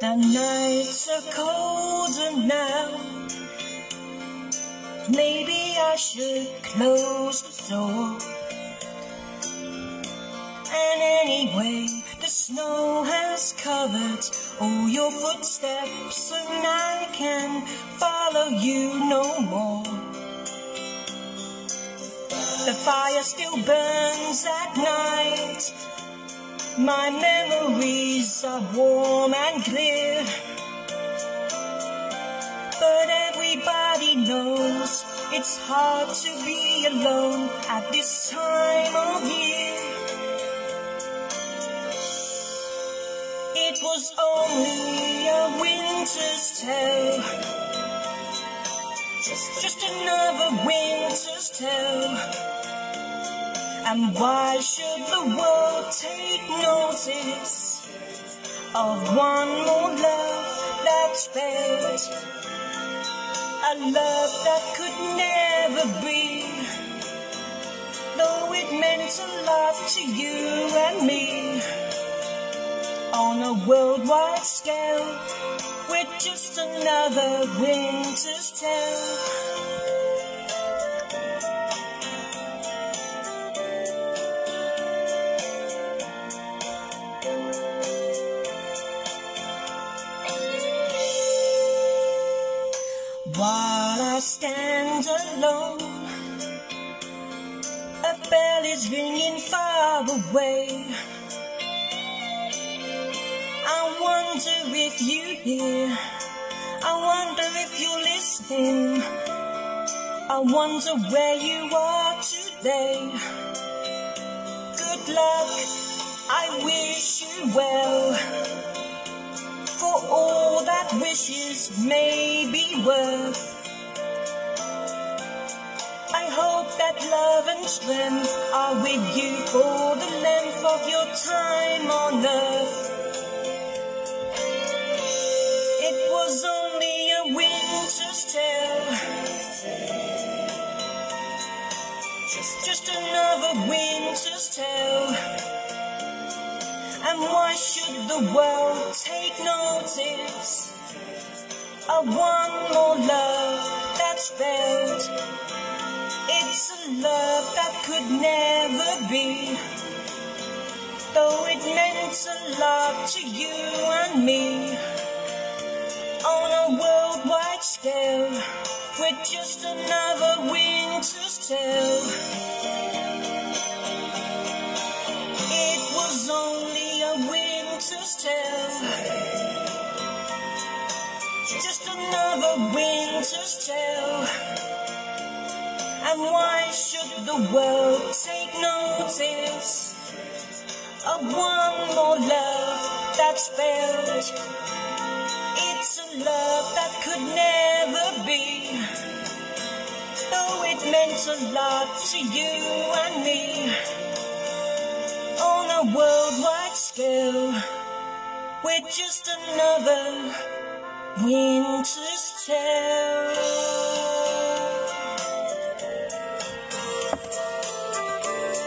The nights are colder now. Maybe I should close the door. And anyway, the snow has covered all your footsteps, and I can follow you no more. The fire still burns at night. My memories are warm and clear. But everybody knows it's hard to be alone at this time of year. It was only a winter's tale. Just, just another winter's tale. And why should the world take notice of one more love that's failed? A love that could never be, though it meant a lot to you and me. On a worldwide scale, we're just another winter's tale. While I stand alone, a bell is ringing far away. I wonder if you hear, I wonder if you're listening. I wonder where you are today. Good luck, I wish you well for all wishes may be worth. I hope that love and strength are with you for the length of your time on earth. It was only a winter's tale. Just another winter's tale. And why should the world take notice of one more love that's failed? It's a love that could never be, though it meant a lot to you and me. On a worldwide scale, we're just another winter's tale. Just another winter's tale. And why should the world take notice of one more love that's failed? It's a love that could never be. Though it meant a lot to you and me on a worldwide scale. We're just another winter's tale.